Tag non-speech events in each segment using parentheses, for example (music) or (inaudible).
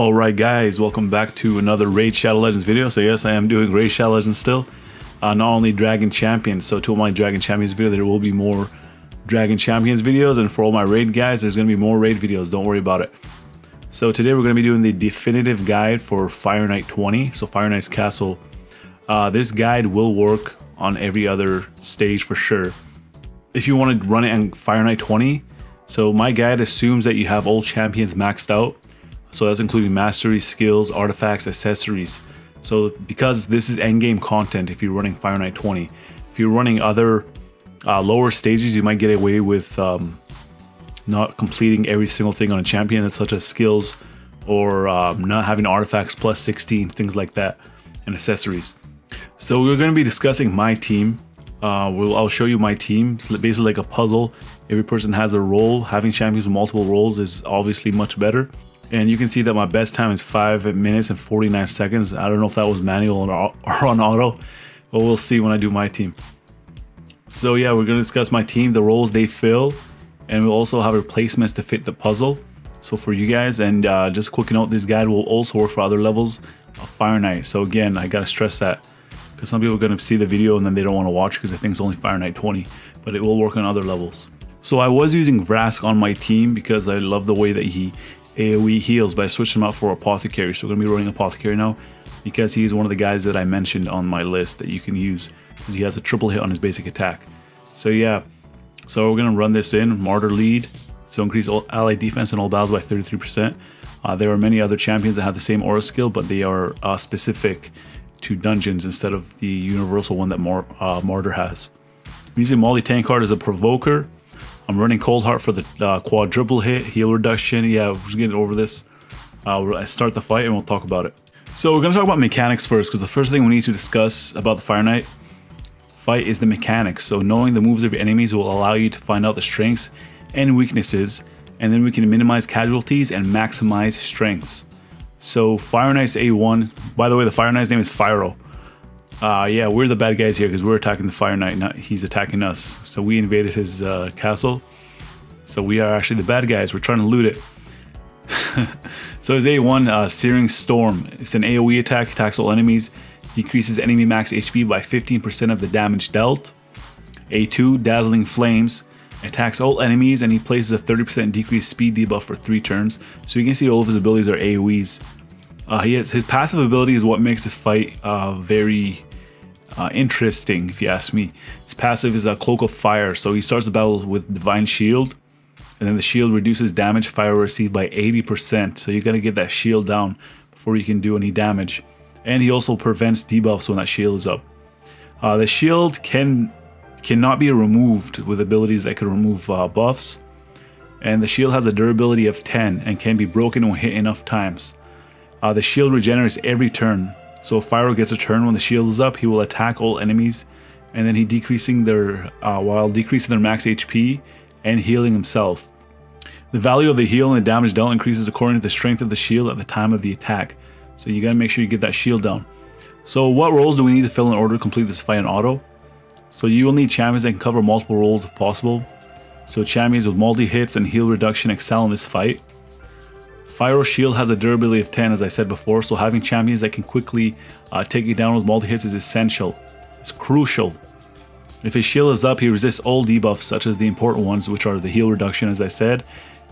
Alright guys, welcome back to another Raid Shadow Legends video. So yes, I am doing Raid Shadow Legends still. Uh, not only Dragon Champions, so to all my Dragon Champions video, there will be more Dragon Champions videos. And for all my Raid guys, there's going to be more Raid videos, don't worry about it. So today we're going to be doing the definitive guide for Fire Knight 20, so Fire Knight's Castle. Uh, this guide will work on every other stage for sure. If you want to run it on Fire Knight 20, so my guide assumes that you have all champions maxed out so that's including mastery, skills, artifacts, accessories. So because this is endgame content if you're running Fire Knight 20. If you're running other uh, lower stages, you might get away with um, not completing every single thing on a champion, such as skills or um, not having artifacts plus 16, things like that, and accessories. So we're going to be discussing my team. Uh, we'll, I'll show you my team. It's basically like a puzzle. Every person has a role. Having champions with multiple roles is obviously much better. And you can see that my best time is 5 minutes and 49 seconds. I don't know if that was manual or on auto, but we'll see when I do my team. So yeah, we're going to discuss my team, the roles they fill, and we'll also have replacements to fit the puzzle. So for you guys, and uh, just quick note, this guide will also work for other levels of Fire Knight. So again, I gotta stress that because some people are gonna see the video and then they don't want to watch because they think it's only Fire Knight 20, but it will work on other levels. So I was using Vrask on my team because I love the way that he AoE heals, but I switched him out for Apothecary. So we're going to be running Apothecary now because he's one of the guys that I mentioned on my list that you can use because he has a triple hit on his basic attack. So yeah, so we're going to run this in, Martyr lead, so increase all ally defense in all battles by 33%. Uh, there are many other champions that have the same aura skill, but they are uh, specific to dungeons instead of the universal one that Mar uh, Martyr has. I'm using Maulie Tankard as a provoker. I'm running Cold Heart for the uh, quadruple hit, heal reduction. Yeah, we're just getting over this. Uh, I start the fight and we'll talk about it. So we're going to talk about mechanics first because the first thing we need to discuss about the Fire Knight fight is the mechanics. So knowing the moves of your enemies will allow you to find out the strengths and weaknesses and then we can minimize casualties and maximize strengths. So Fire Knight's A1, by the way the Fire Knight's name is Fyro. Uh, yeah, we're the bad guys here because we're attacking the Fire Knight, not he's attacking us. So we invaded his uh, castle. So we are actually the bad guys. We're trying to loot it. (laughs) so his A1, uh, Searing Storm. It's an AoE attack, attacks all enemies, decreases enemy max HP by 15% of the damage dealt. A2, Dazzling Flames, attacks all enemies and he places a 30% decreased speed debuff for 3 turns. So you can see all of his abilities are AoEs. Uh, he has, his passive ability is what makes this fight uh, very uh, interesting, if you ask me. His passive is a Cloak of Fire, so he starts the battle with Divine Shield, and then the shield reduces damage fire received by 80%, so you gotta get that shield down before you can do any damage. And he also prevents debuffs when that shield is up. Uh, the shield can cannot be removed with abilities that can remove uh, buffs, and the shield has a durability of 10 and can be broken when hit enough times. Uh, the shield regenerates every turn, so if Fyro gets a turn when the shield is up, he will attack all enemies, and then he decreasing their uh, while decreasing their max HP and healing himself. The value of the heal and the damage dealt increases according to the strength of the shield at the time of the attack. So you gotta make sure you get that shield down. So what roles do we need to fill in order to complete this fight in auto? So you will need champions that can cover multiple roles if possible. So champions with multi-hits and heal reduction excel in this fight. Fyro Shield has a durability of 10 as I said before, so having champions that can quickly uh, take you down with multi-hits is essential. It's crucial. If his shield is up, he resists all debuffs such as the important ones which are the heal reduction as I said.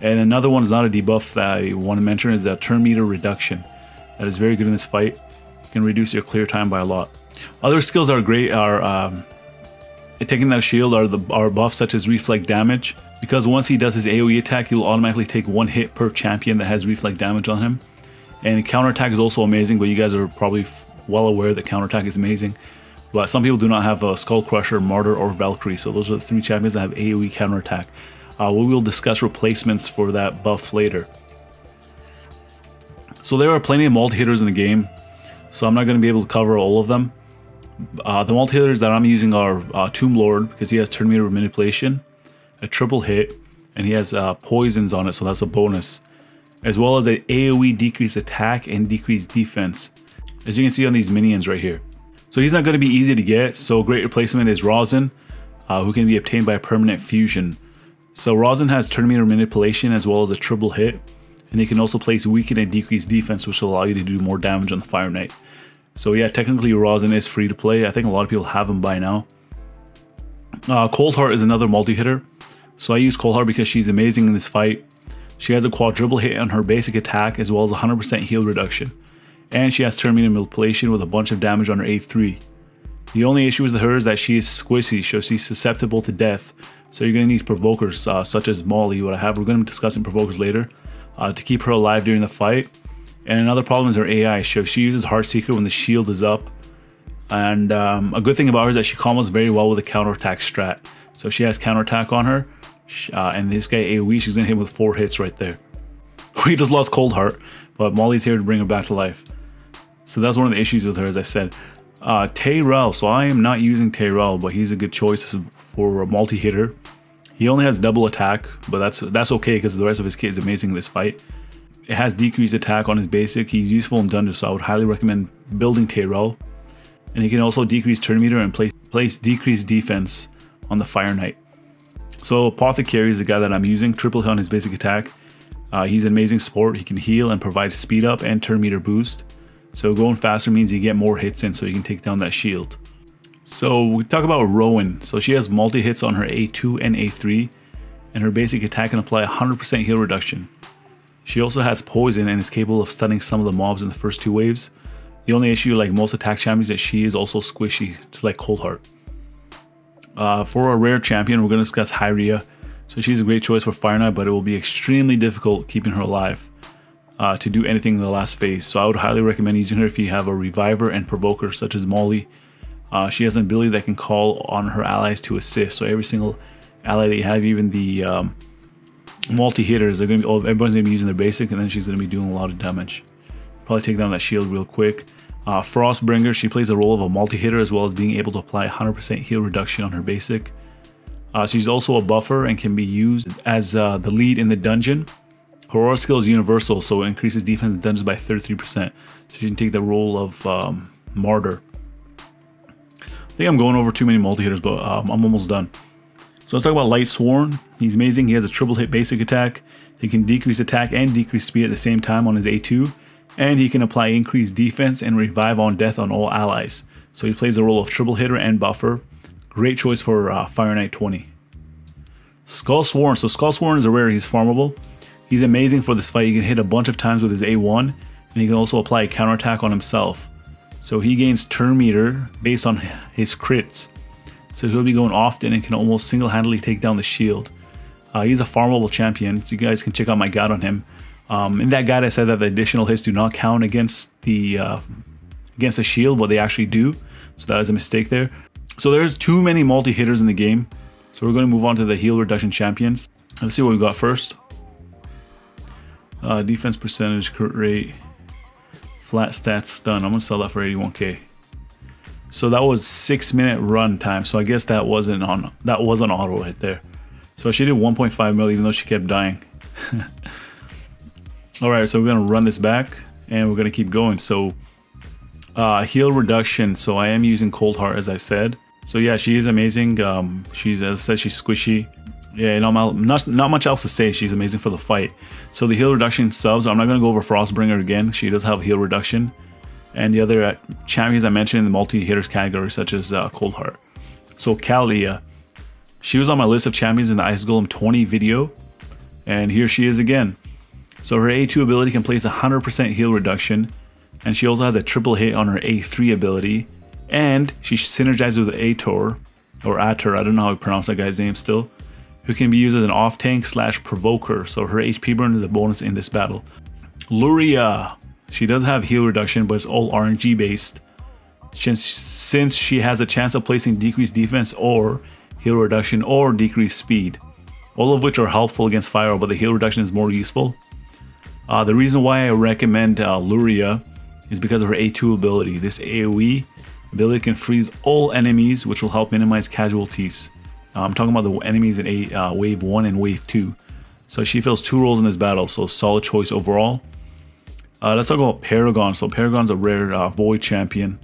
And another one is not a debuff that I want to mention is the turn meter reduction. That is very good in this fight. You can reduce your clear time by a lot. Other skills are great are um, taking that shield are the are buffs such as reflect damage, because once he does his AoE attack, he'll automatically take one hit per champion that has reflect damage on him. And counterattack is also amazing, but you guys are probably well aware that counterattack is amazing. But some people do not have a Skull Crusher, Martyr, or Valkyrie, so those are the three champions that have AoE counterattack. Uh, we will discuss replacements for that buff later. So there are plenty of multi-hitters in the game, so I'm not going to be able to cover all of them. Uh, the multi-hitters that I'm using are uh, Tomb Lord, because he has turn meter manipulation, a triple hit, and he has uh, poisons on it, so that's a bonus. As well as an AoE decrease attack and decrease defense, as you can see on these minions right here. So he's not going to be easy to get, so great replacement is Rhazin, uh, who can be obtained by permanent fusion. So Rhazin has turn meter manipulation as well as a triple hit, And he can also place weaken and decrease defense, which will allow you to do more damage on the Fire Knight. So yeah, technically Rhazin is free to play. I think a lot of people have him by now. Uh, Cold Heart is another multi-hitter. So I use Cold because she's amazing in this fight. She has a quadruple hit on her basic attack as well as 100% heal reduction. And she has turn meter manipulation with a bunch of damage on her A3. The only issue with her is that she is squishy, so she's susceptible to death. So you're going to need provokers uh, such as Maulie, what I have. We're going to be discussing provokers later uh, to keep her alive during the fight. And another problem is her AI. So she uses Heartseeker when the shield is up. And um, a good thing about her is that she combos very well with a counterattack strat. So she has counterattack on her. Uh, and this guy AoE, she's gonna hit with four hits right there. (laughs) We just lost Cold Heart, but Maulie's here to bring her back to life. So that's one of the issues with her, as I said. Uh, Tayrel, so I am not using Tayrel, but he's a good choice for a multi-hitter. He only has double attack, but that's that's okay because the rest of his kit is amazing in this fight. It has decreased attack on his basic. He's useful in dungeons, so I would highly recommend building Tayrel. And he can also decrease turn meter and place, place decreased defense on the Fire Knight. So Apothecary is the guy that I'm using, triple hit on his basic attack. Uh, he's an amazing support. He can heal and provide speed up and turn meter boost. So going faster means you get more hits in so you can take down that shield. So we talk about Rowan. So she has multi-hits on her A2 and A3 and her basic attack can apply 100% heal reduction. She also has poison and is capable of stunning some of the mobs in the first two waves. The only issue like most attack champions that she is also squishy, it's like Cold Heart. Uh, for a rare champion, we're going to discuss Hyria. So she's a great choice for Fire Knight, but it will be extremely difficult keeping her alive uh, to do anything in the last phase. So I would highly recommend using her if you have a Reviver and Provoker such as Maulie. Uh, she has an ability that can call on her allies to assist. So every single ally that you have, even the um, multi-hitters, they're going to be, everyone's going to be using their basic and then she's going to be doing a lot of damage. Probably take down that shield real quick. Uh, Frostbringer, she plays the role of a multi-hitter as well as being able to apply 100% heal reduction on her basic. Uh, she's also a buffer and can be used as uh, the lead in the dungeon. Her aura skill is universal, so it increases defense in dungeons by 33%. So she can take the role of um, martyr. I think I'm going over too many multi-hitters, but um, I'm almost done. So let's talk about Light Sworn. He's amazing. He has a triple hit basic attack. He can decrease attack and decrease speed at the same time on his A2 and he can apply increased defense and revive on death on all allies. So he plays the role of triple hitter and buffer. Great choice for uh, Fire Knight 20. Skull Sworn. So Skull Sworn is a rare, he's farmable. He's amazing for this fight. He can hit a bunch of times with his A1, and he can also apply a counterattack on himself. So he gains turn meter based on his crits. So he'll be going often and can almost single-handedly take down the shield. Uh, he's a farmable champion, so you guys can check out my guide on him. Um, in that guide, I said that the additional hits do not count against the uh, against the shield, but they actually do. So that was a mistake there. So there's too many multi-hitters in the game. So we're going to move on to the heal reduction champions. Let's see what we got first. Uh, defense percentage, crit rate, flat stats, stun. I'm going to sell that for 81k. So that was six minute run time. So I guess that wasn't on that wasn't auto right there. So she did 1.5 mil even though she kept dying. (laughs) All right, so we're gonna run this back and we're gonna keep going. So uh, heal reduction. So I am using Cold Heart as I said. So yeah, she is amazing. Um, she's as I said, she's squishy. Yeah, not, not not much else to say. She's amazing for the fight. So the heal reduction subs. I'm not gonna go over Frostbringer again. She does have heal reduction, and the other uh, champions I mentioned in the multi hitters category, such as uh, Cold Heart. So Kalia, she was on my list of champions in the Ice Golem 20 video, and here she is again. So her A2 ability can place 100% heal reduction, and she also has a triple hit on her A3 ability, and she synergizes with Ator, or Ator, I don't know how to pronounce that guy's name still, who can be used as an off-tank slash provoker, so her HP burn is a bonus in this battle. Luria, she does have heal reduction, but it's all RNG based, since, since she has a chance of placing decreased defense or heal reduction or decreased speed, all of which are helpful against fire, but the heal reduction is more useful. Uh, the reason why I recommend uh, Luria is because of her A2 ability. This AoE ability can freeze all enemies, which will help minimize casualties. Uh, I'm talking about the enemies in a, uh, Wave 1 and Wave 2. So she fills two roles in this battle, so solid choice overall. Uh, let's talk about Paragon. So Paragon's a rare uh, Void champion.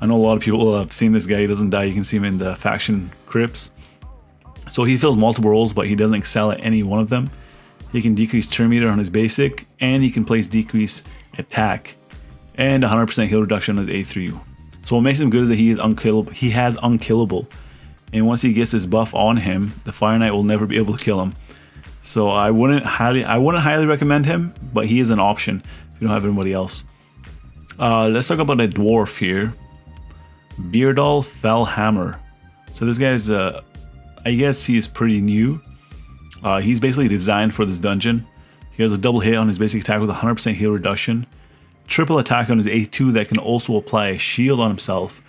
I know a lot of people have seen this guy. He doesn't die. You can see him in the faction crypts. So he fills multiple roles, but he doesn't excel at any one of them. He can decrease turn meter on his basic, and he can place decrease attack, and 100% heal reduction on his A3U. So what makes him good is that he is unkillable. He has unkillable, and once he gets this buff on him, the Fire Knight will never be able to kill him. So I wouldn't highly, I wouldn't highly recommend him, but he is an option if you don't have anybody else. Uh, let's talk about a dwarf here, Baerdal Fellhammer. So this guy is, uh, I guess he is pretty new. Uh, he's basically designed for this dungeon. He has a double hit on his basic attack with 100% heal reduction, triple attack on his A2 that can also apply a shield on himself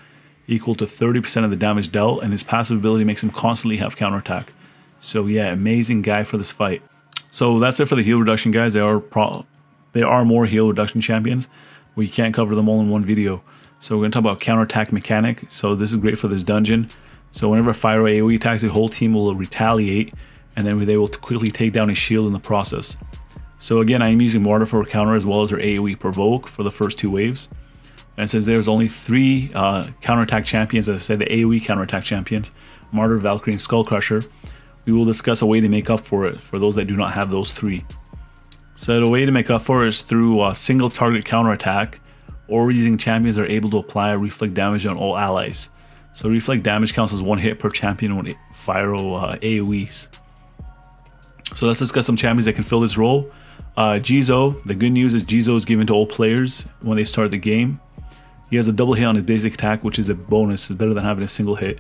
equal to 30% of the damage dealt, and his passive ability makes him constantly have counterattack. So yeah, amazing guy for this fight. So that's it for the heal reduction guys. They are pro there are more heal reduction champions. We can't cover them all in one video. So we're going to talk about counterattack mechanic. So this is great for this dungeon. So whenever Fire AoE attacks, the whole team will retaliate and then they will quickly take down a shield in the process. So again, I'm using Martyr for counter as well as her AoE provoke for the first two waves. And since there's only three uh, counterattack champions, as I said, the AoE counterattack champions, Martyr, Valkyrie, and Skullcrusher, we will discuss a way to make up for it for those that do not have those three. So the way to make up for it is through a single target counterattack, or using champions that are able to apply reflect damage on all allies. So reflect damage counts as one hit per champion it fire uh, AoEs. So let's discuss some champions that can fill this role. Uh, Jizo, the good news is Jizo is given to all players when they start the game. He has a double hit on his basic attack, which is a bonus. It's better than having a single hit.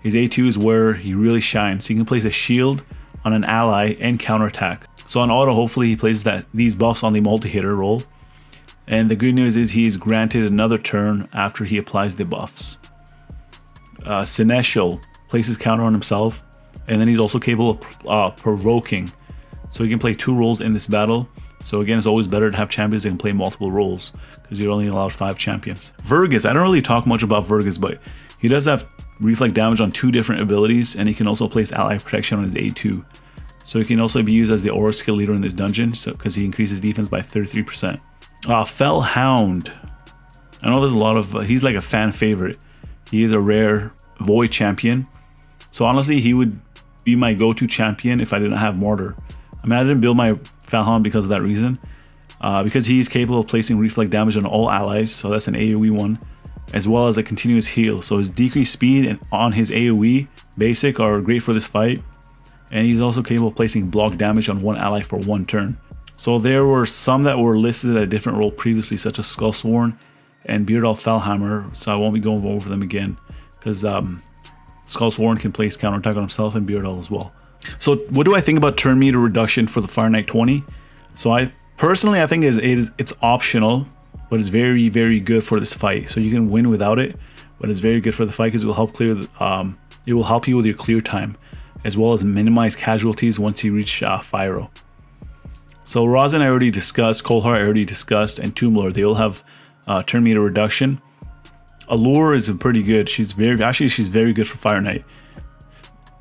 His A2 is where he really shines. So he can place a shield on an ally and counterattack. So on auto, hopefully he places that these buffs on the multi-hitter role. And the good news is he is granted another turn after he applies the buffs. Uh, Seneschal places counter on himself and then he's also capable of uh, provoking. So he can play two roles in this battle. So again, it's always better to have champions that can play multiple roles because you're only allowed five champions. Vergus, I don't really talk much about Vergus, but he does have reflect damage on two different abilities and he can also place ally protection on his A2. So he can also be used as the aura skill leader in this dungeon so because he increases defense by 33%. Uh, Fellhound. I know there's a lot of, uh, he's like a fan favorite. He is a rare void champion. So honestly, he would be my go-to champion if I didn't have Martyr. I mean, I didn't build my Fellhound because of that reason. Uh, because he's capable of placing reflect damage on all allies, so that's an AoE one, as well as a continuous heal. So his decreased speed and on his AoE basic are great for this fight. And he's also capable of placing block damage on one ally for one turn. So there were some that were listed at a different role previously, such as Skullsworn and Baerdal Fellhammer, so I won't be going over them again, because um, Skullsworn can place counterattack on himself and Baerdal as well. So what do I think about turn meter reduction for the Fire Knight 20? So I personally I think it is, it's optional, but it's very very good for this fight. So you can win without it, but it's very good for the fight because it will help clear the, um, it will help you with your clear time, as well as minimize casualties once you reach uh, Fyro. So Rhazin I already discussed, Coldheart I already discussed, and Tomb they all have uh, turn meter reduction. Allure is pretty good. She's very actually she's very good for Fire Knight.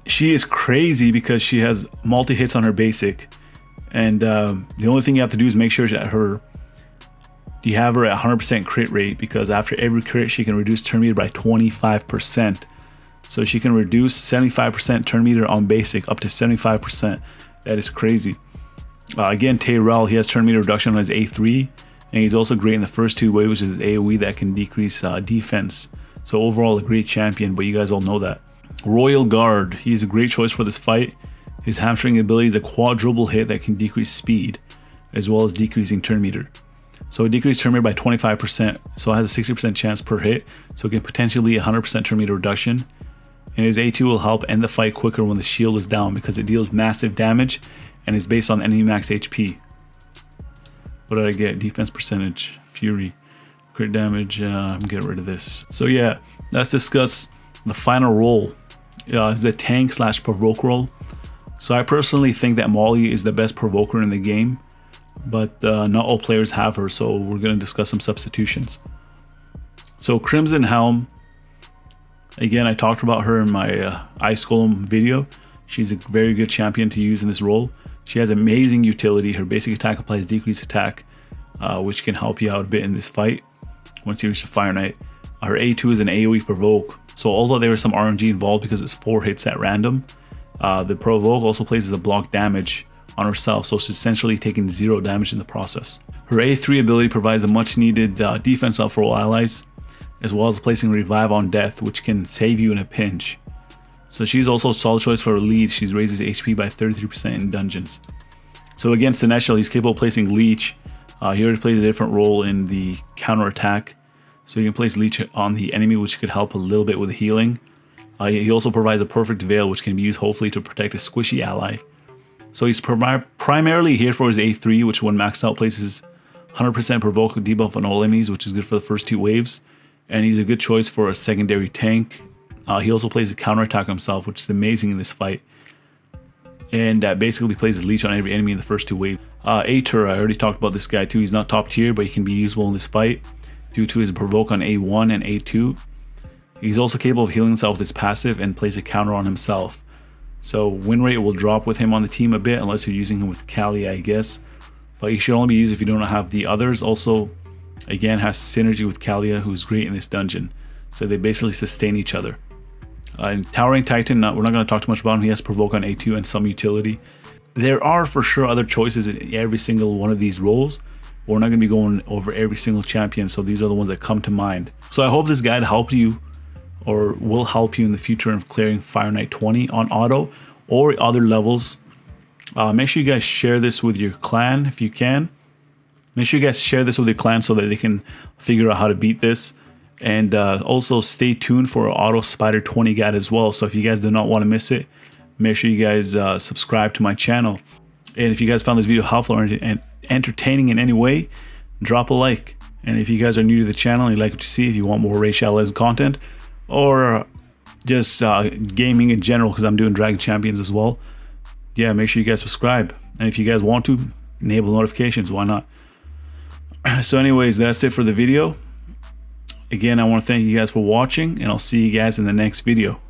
She is crazy because she has multi hits on her basic, and um, the only thing you have to do is make sure that her you have her at 100% crit rate because after every crit she can reduce turn meter by 25%. So she can reduce 75% turn meter on basic up to 75%. That is crazy. Uh, again, Tayrel, he has turn meter reduction on his A3 and he's also great in the first two waves with his AoE that can decrease uh, defense. So overall a great champion, but you guys all know that. Royal Guard, he's a great choice for this fight. His hamstring ability is a quadruple hit that can decrease speed, as well as decreasing turn meter. So it decreases turn meter by 25%, so it has a 60% chance per hit, so it can potentially 100% turn meter reduction. And his A2 will help end the fight quicker when the shield is down because it deals massive damage and is based on enemy max HP. What did I get? Defense percentage, Fury, crit damage. Uh, getting rid of this. So yeah, let's discuss the final role. Uh, is the tank slash provoke role. So I personally think that Maulie is the best provoker in the game, but uh, not all players have her. So we're going to discuss some substitutions. So Crimson Helm. Again, I talked about her in my uh, Ice Golem video. She's a very good champion to use in this role. She has amazing utility. Her basic attack applies decreased attack, uh, which can help you out a bit in this fight once you reach the Fire Knight. Her A2 is an AoE provoke, so although there is some RNG involved because it's 4 hits at random, uh, the provoke also places a block damage on herself, so she's essentially taking zero damage in the process. Her A3 ability provides a much needed uh, defense up for all allies, as well as placing Revive on death, which can save you in a pinch. So she's also a solid choice for a lead. She raises HP by 33% in dungeons. So against Sinestro, he's capable of placing Leech. Uh, he already plays a different role in the counter attack. So you can place Leech on the enemy, which could help a little bit with healing. Uh, he also provides a perfect veil, which can be used hopefully to protect a squishy ally. So he's prim primarily here for his A3, which when maxed out places 100% provoke debuff on all enemies, which is good for the first two waves. And he's a good choice for a secondary tank. Uh, he also plays a counterattack himself, which is amazing in this fight. And that basically plays a leech on every enemy in the first two waves. Uh, Atur, I already talked about this guy too. He's not top tier, but he can be usable in this fight due to his provoke on A1 and A2. He's also capable of healing himself with his passive and plays a counter on himself. So win rate will drop with him on the team a bit unless you're using him with Kali, I guess. But he should only be used if you don't have the others. Also, again, has synergy with Kalia, who's great in this dungeon. So they basically sustain each other. Uh, and Towering Titan, we're not going to talk too much about him. He has Provoke on A2 and some utility. There are for sure other choices in every single one of these roles. We're not going to be going over every single champion, so these are the ones that come to mind. So I hope this guide helped you or will help you in the future in clearing Fire Knight 20 on auto or other levels. Uh, make sure you guys share this with your clan if you can. Make sure you guys share this with your clan so that they can figure out how to beat this. And uh, also stay tuned for Auto Spider 20 guide as well. So if you guys do not want to miss it, make sure you guys uh, subscribe to my channel. And if you guys found this video helpful or entertaining in any way, drop a like. And if you guys are new to the channel and you like what you see, if you want more Shadow content, or just uh, gaming in general, because I'm doing Dragon Champions as well, yeah, make sure you guys subscribe. And if you guys want to, enable notifications, why not? (clears throat) So anyways, that's it for the video. Again, I want to thank you guys for watching, and I'll see you guys in the next video.